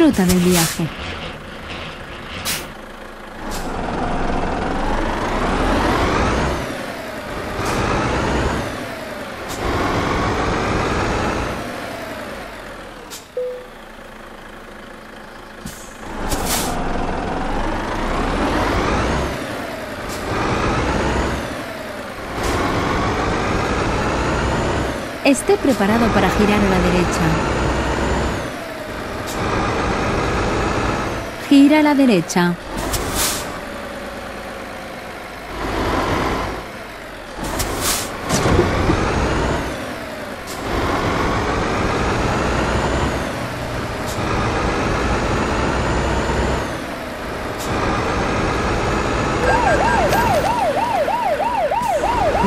Disfruta del viaje. Esté preparado para girar a la derecha. Gira a la derecha.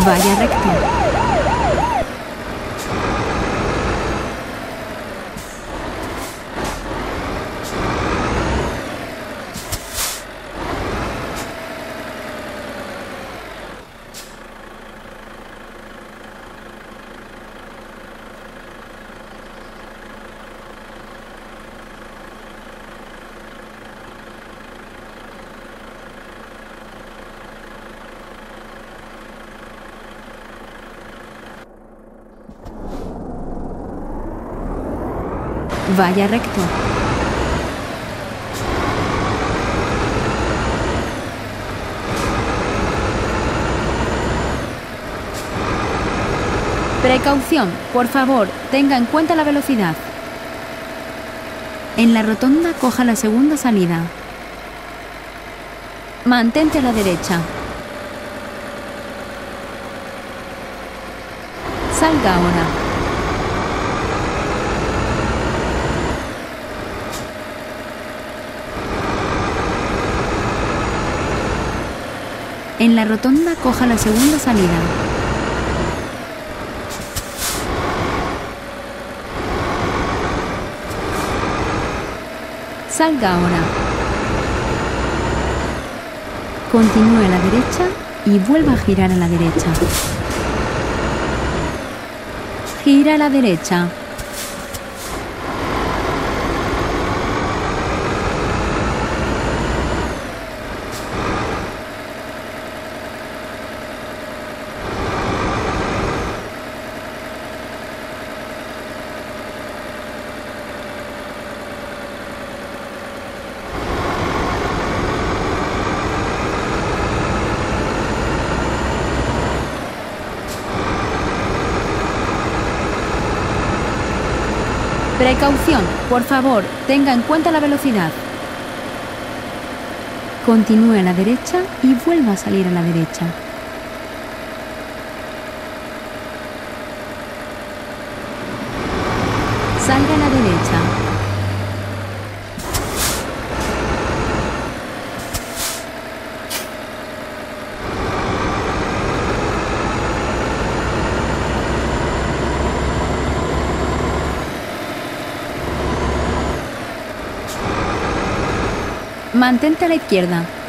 Vaya recto. Vaya recto. Precaución, por favor, tenga en cuenta la velocidad. En la rotonda coja la segunda salida. Mantente a la derecha. Salga ahora. En la rotonda coja la segunda salida. Salga ahora. Continúe a la derecha y vuelva a girar a la derecha. Gira a la derecha. Precaución, por favor, tenga en cuenta la velocidad. Continúe a la derecha y vuelva a salir a la derecha. Salga a la derecha. Mantente a la izquierda.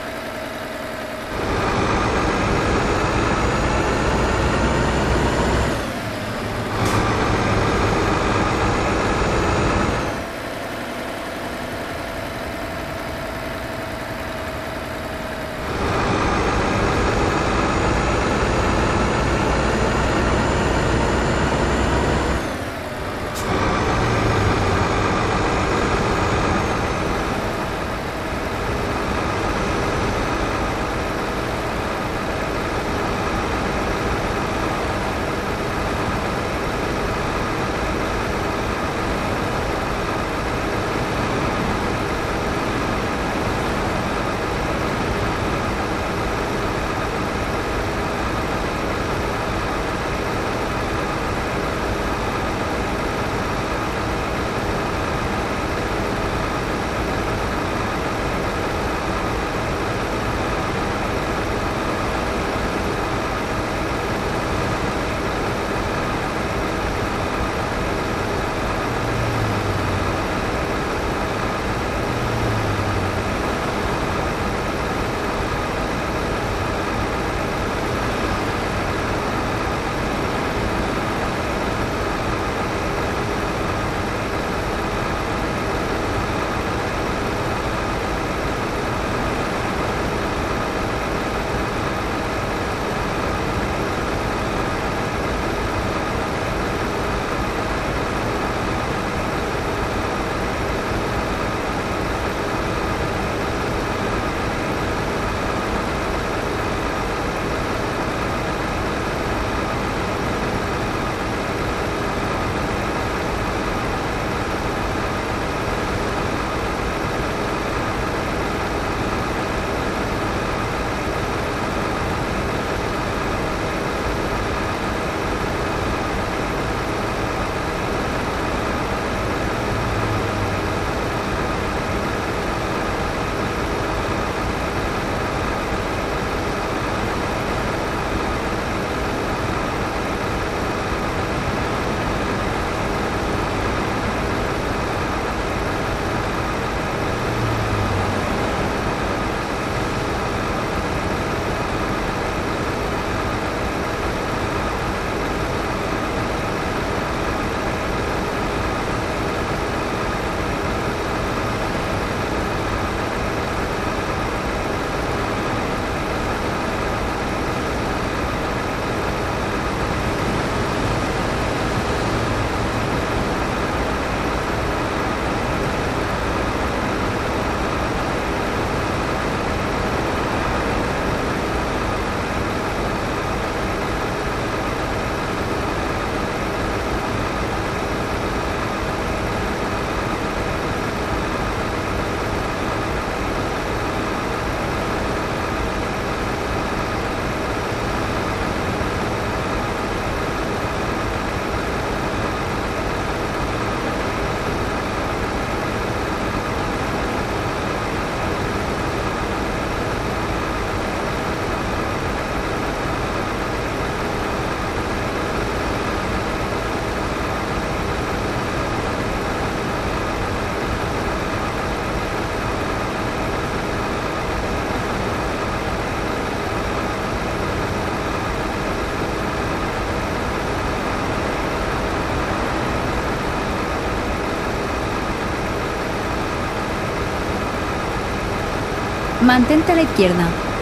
Mantente a la izquierda.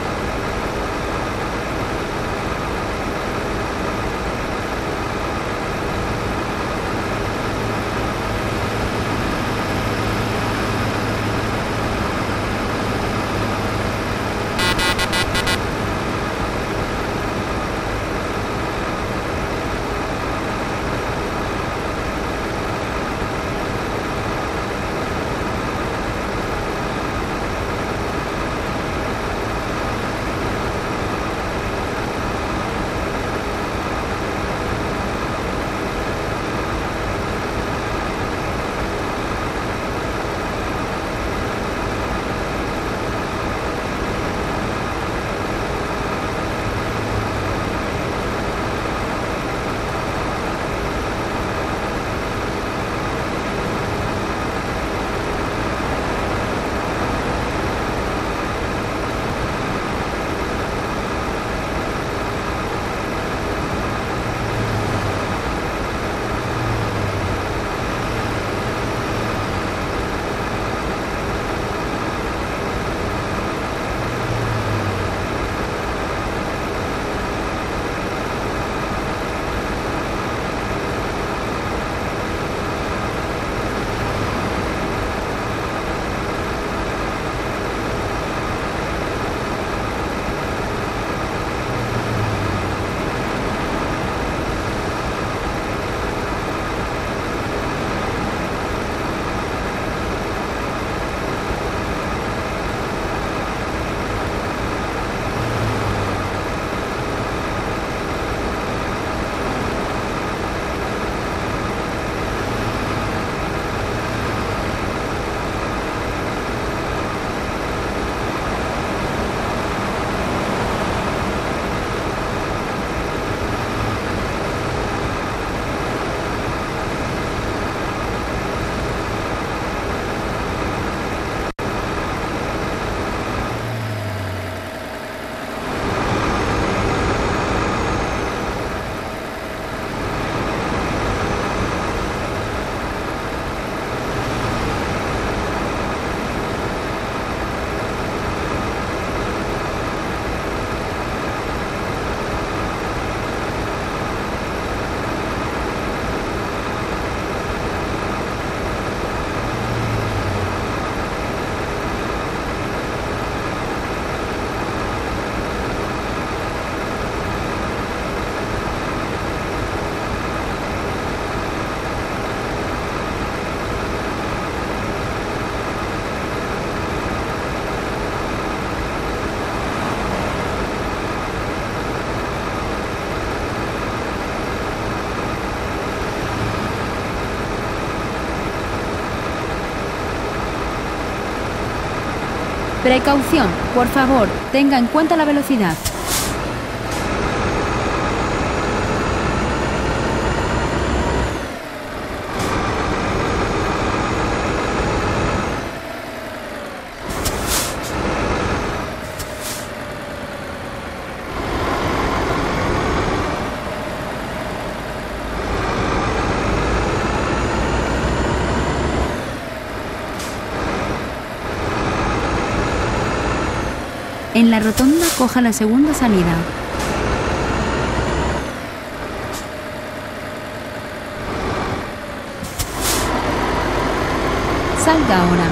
Precaución, por favor, tenga en cuenta la velocidad. En la rotonda coja la segunda salida. Salga ahora.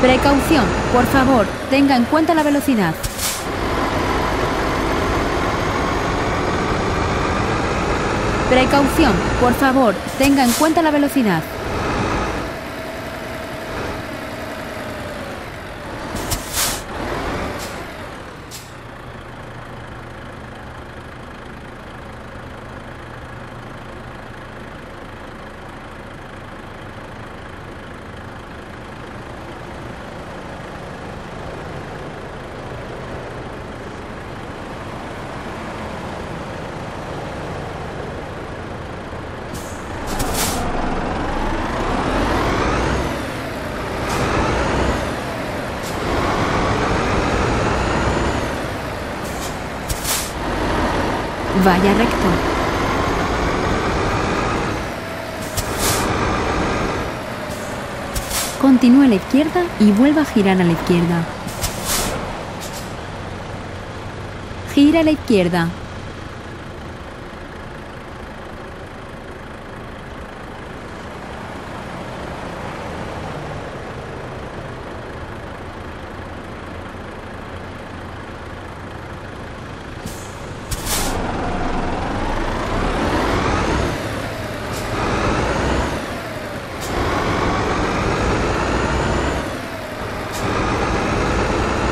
Precaución, por favor, tenga en cuenta la velocidad. Precaución, por favor, tenga en cuenta la velocidad. Vaya recto. Continúe a la izquierda y vuelva a girar a la izquierda. Gira a la izquierda.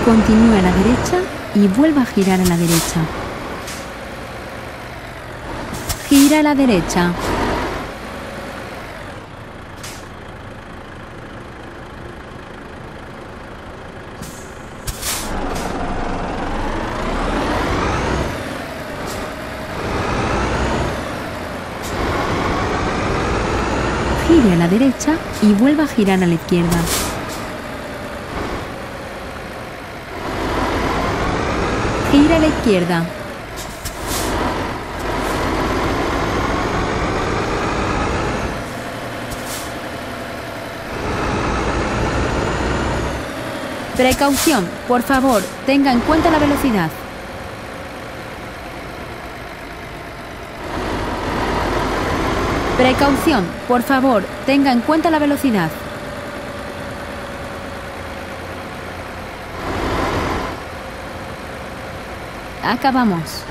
Continúe a la derecha y vuelva a girar a la derecha. Gira a la derecha. Gire a la derecha y vuelva a girar a la izquierda. Gira a la izquierda. Precaución, por favor, tenga en cuenta la velocidad. Precaución, por favor, tenga en cuenta la velocidad. Acabamos.